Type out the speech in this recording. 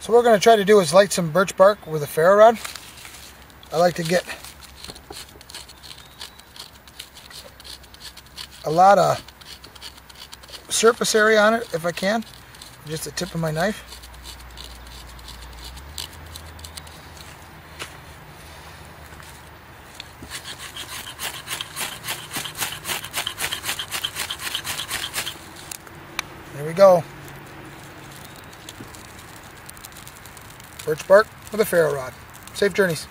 So what we're going to try to do is light some birch bark with a ferro rod. I like to get a lot of surface area on it if I can. Just the tip of my knife. There we go. Birch bark with a ferro rod. Safe journeys.